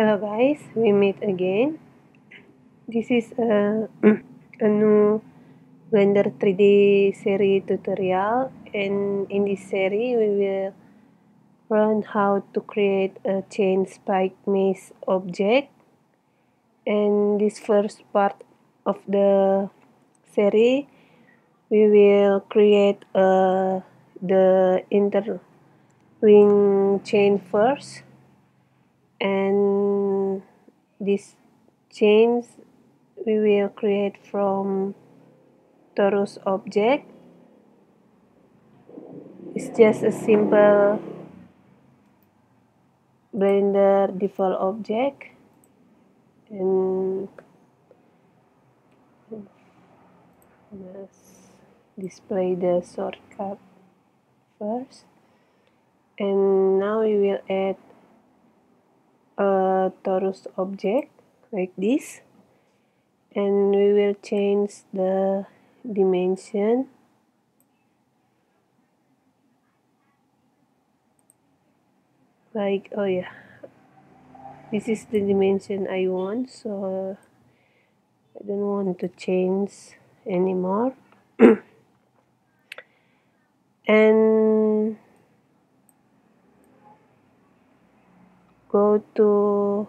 Hello guys, we meet again. This is a, a new Blender 3D series tutorial. And in this series we will learn how to create a chain spiked mace object. And this first part of the series we will create uh, the interlink chain first and this chains we will create from torus object. It's just a simple blender default object. And let's display the shortcut first. And now we will add a torus object like this. And we will change the dimension. Like oh yeah. This is the dimension I want so I don't want to change anymore. And go to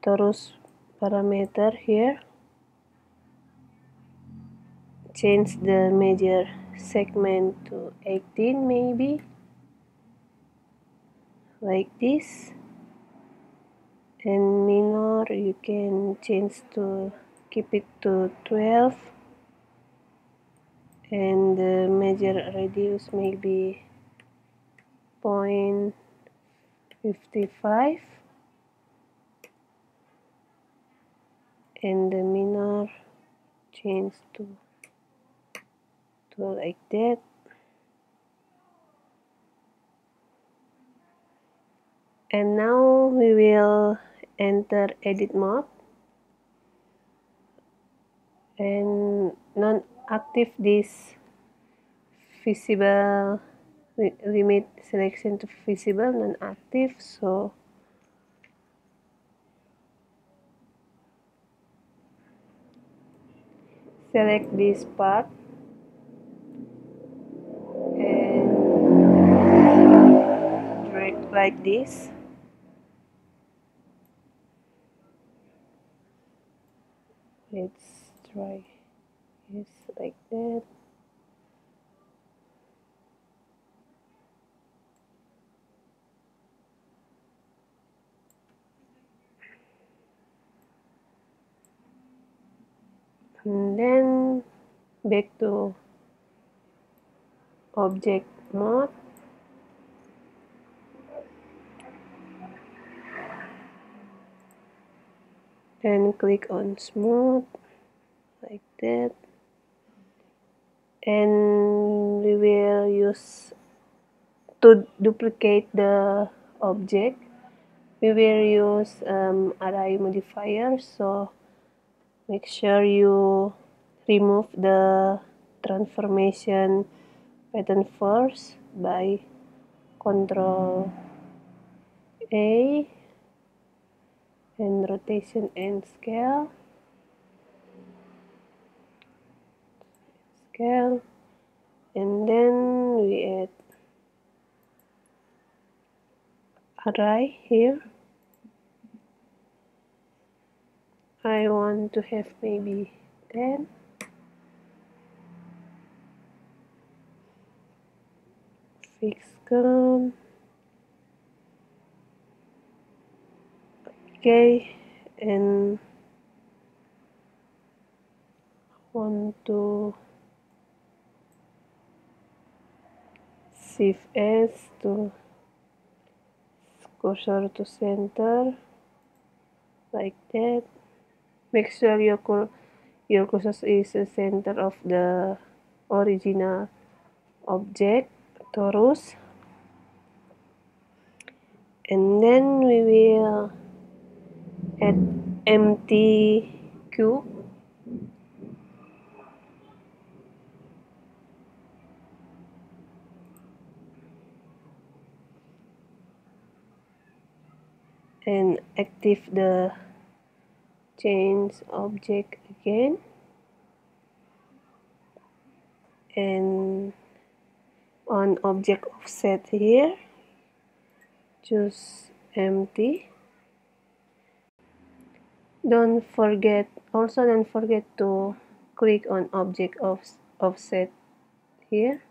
torus parameter here. Change the major segment to 18 maybe. Like this. And minor you can change to keep it to 12 and the major radius maybe point 55 and the minor change to to like that. And now we will enter edit mode. And non-active this visible limit selection to visible non-active so. Select this part. And drag like this. Let's try yes like that and then back to object mode. Then click on smooth like that. And we will use to duplicate the object we will use um, array modifier. So make sure you remove the transformation pattern first by control A and rotation and scale. Scale. And then we add array here I want to have maybe 10 fix count okay and want to shift S to cursor to center like that make sure your your cursor is the center of the original object torus. And then we will add empty cube. And active the change object again. And on object offset here. Choose empty. Don't forget also don't forget to click on object of offset here.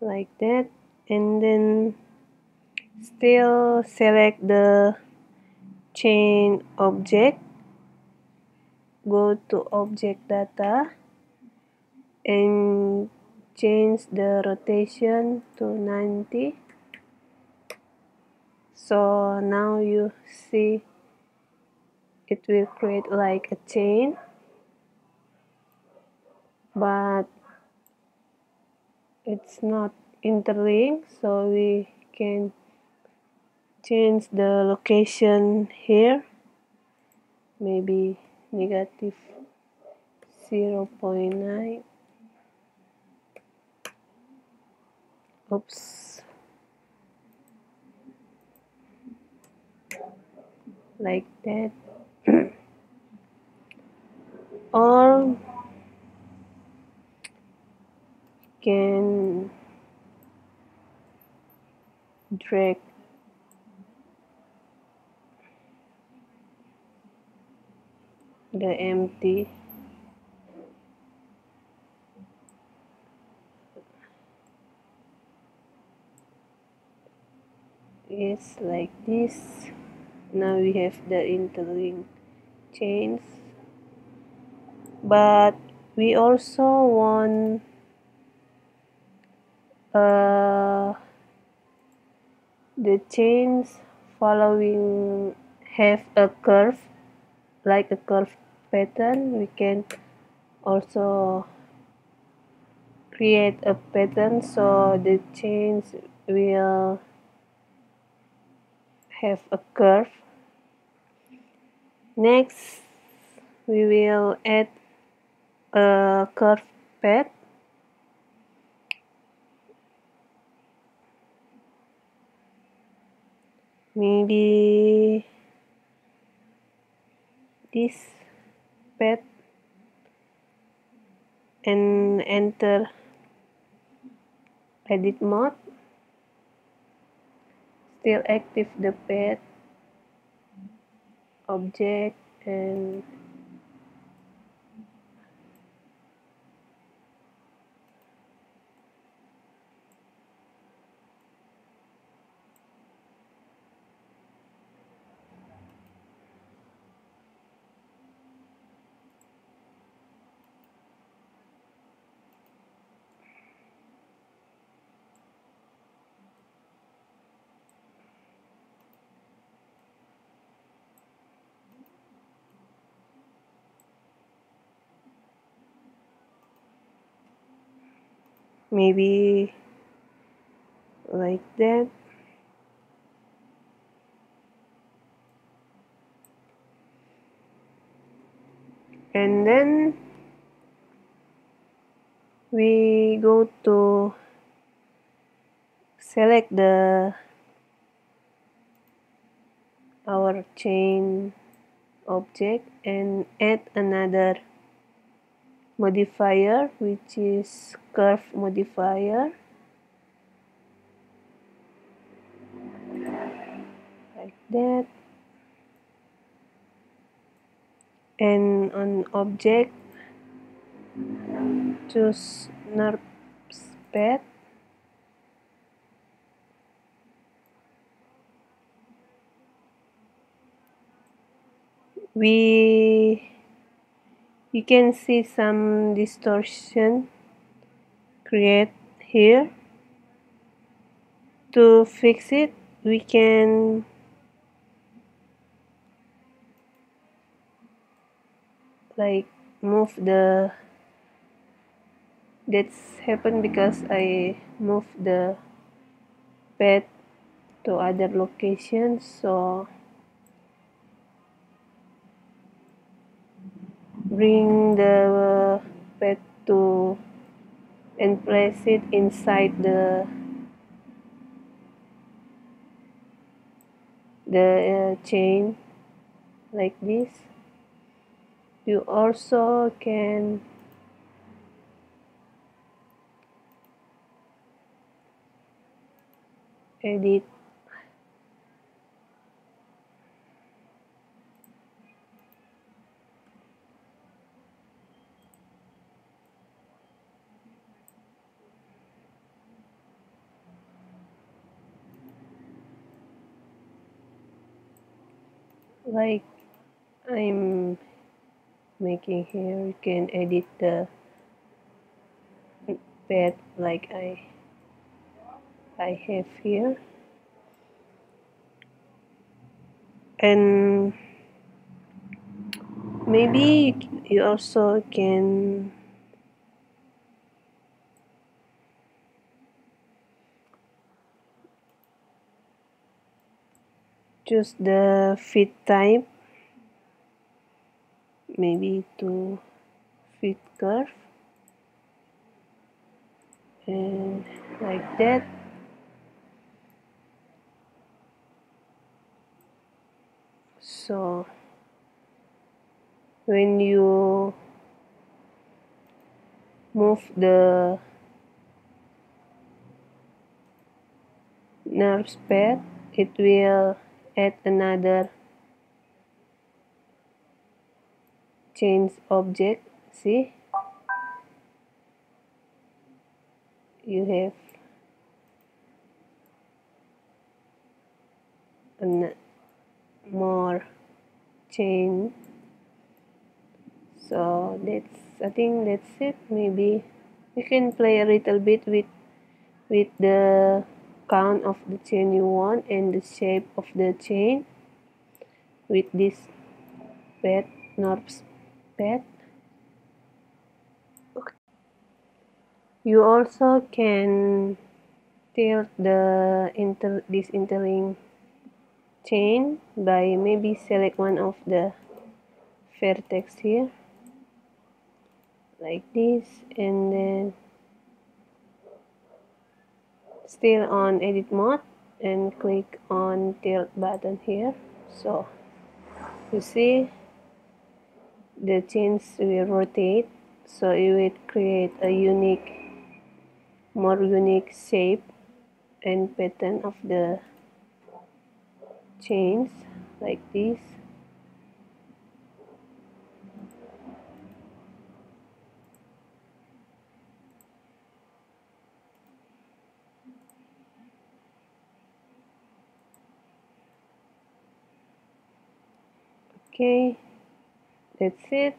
Like that. And then still select the chain object go to object data and change the rotation to 90 so now you see it will create like a chain but it's not interlinked so we can change the location here. Maybe negative 0 0.9 oops. Like that. Or can drag the empty yes like this. Now we have the interlink chains. But we also want uh, the chains following have a curve like a curve pattern we can also create a pattern. So the chains will have a curve. Next we will add a curve path maybe this path and enter. Edit mode. Still active the path object and maybe like that. And then we go to select the our chain object and add another modifier which is curve modifier. Like that. And on object choose NURBS path we you can see some distortion create here. To fix it we can like move the that's happened because I move the bed to other locations so bring the pet to and place it inside the the uh, chain like this. You also can edit like I'm making here you can edit the bed like I I have here. And maybe you also can choose the fit type. Maybe to fit curve. And like that. So when you move the NURBS path it will add another change object. See? You have an more chain so that's I think that's it. Maybe you can play a little bit with with the count of the chain you want and the shape of the chain with this path NURBS path you also can tilt the inter this interlink chain by maybe select one of the vertex here like this and then still on edit mode and click on tilt button here. So you see the chains will rotate. So it will create a unique more unique shape and pattern of the chains like this okay. That's it.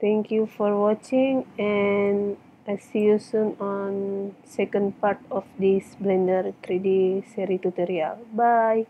Thank you for watching and I see you soon on second part of this Blender 3D series tutorial. Bye